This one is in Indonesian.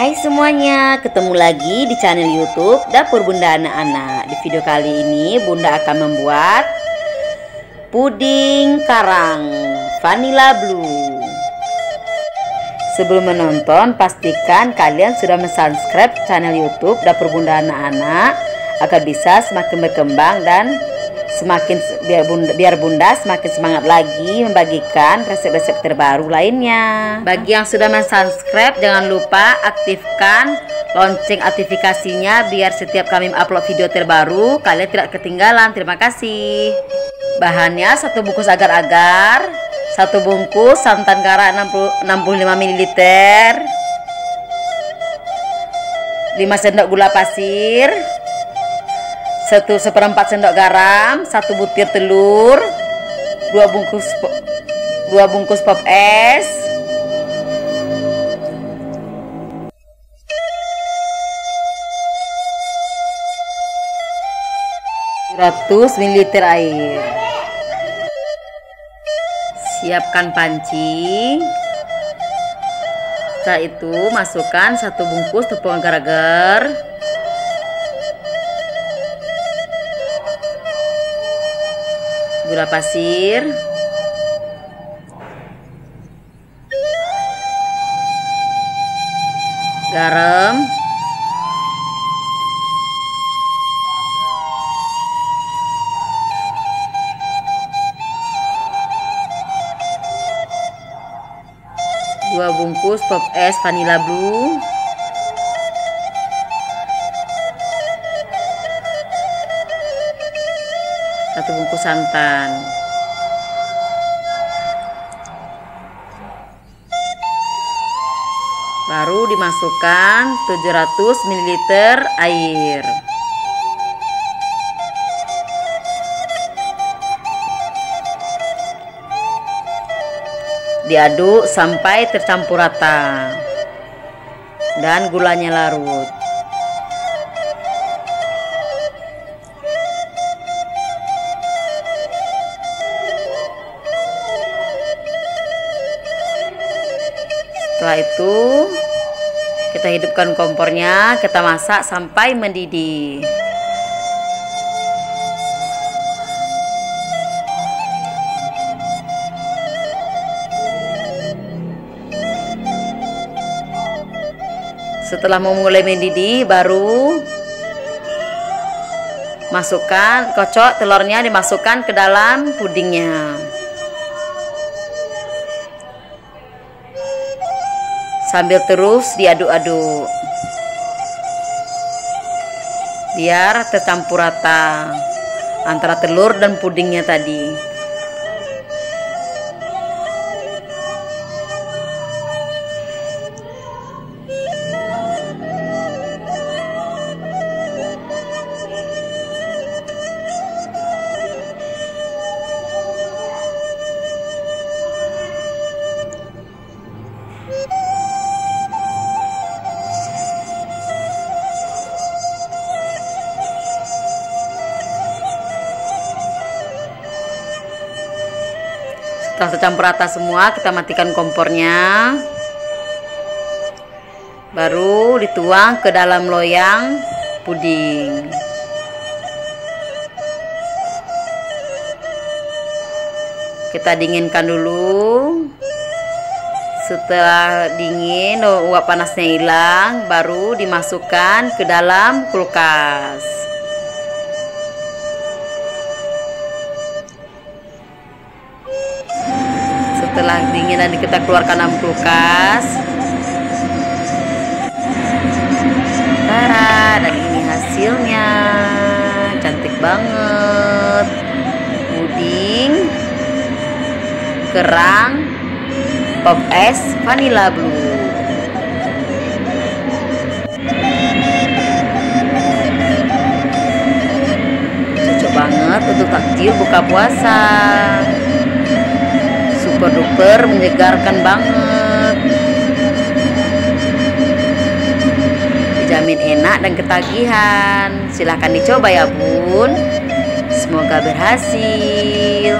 Hai semuanya, ketemu lagi di channel YouTube Dapur Bunda Anak-anak. Di video kali ini Bunda akan membuat puding karang vanilla blue. Sebelum menonton, pastikan kalian sudah mensubscribe channel YouTube Dapur Bunda Anak-anak agar bisa semakin berkembang dan semakin biar bunda, biar bunda semakin semangat lagi membagikan resep-resep terbaru lainnya. Bagi yang sudah mensubscribe jangan lupa aktifkan lonceng notifikasinya biar setiap kami upload video terbaru kalian tidak ketinggalan. Terima kasih. Bahannya satu bungkus agar-agar, satu bungkus santan kara 60, 65 ml, 5 sendok gula pasir, satu seperempat sendok garam satu butir telur dua bungkus dua bungkus pop es. Ratus ml air. Siapkan panci. Setelah itu masukkan satu bungkus tepung agar-agar gula pasir. Garam. Dua bungkus pop es vanilla blue satu bungkus santan. Baru dimasukkan 700 ml air. Diaduk sampai tercampur rata. Dan gulanya larut setelah itu kita hidupkan kompornya kita masak sampai mendidih. Setelah memulai mendidih baru masukkan kocok telurnya dimasukkan ke dalam pudingnya sambil terus diaduk-aduk. Biar tercampur rata antara telur dan pudingnya tadi setelah tercampur rata semua kita matikan kompornya. Baru dituang ke dalam loyang puding. Kita dinginkan dulu. Setelah dingin uap panasnya hilang baru dimasukkan ke dalam kulkas setelah dingin dan kita keluarkan dalam kulkas. Dan ini hasilnya. Cantik banget. Puding. Kerang. Pop es vanilla blue. Cocok banget untuk takjil buka puasa super menyegarkan banget. Dijamin enak dan ketagihan. Silahkan dicoba ya bun. Semoga berhasil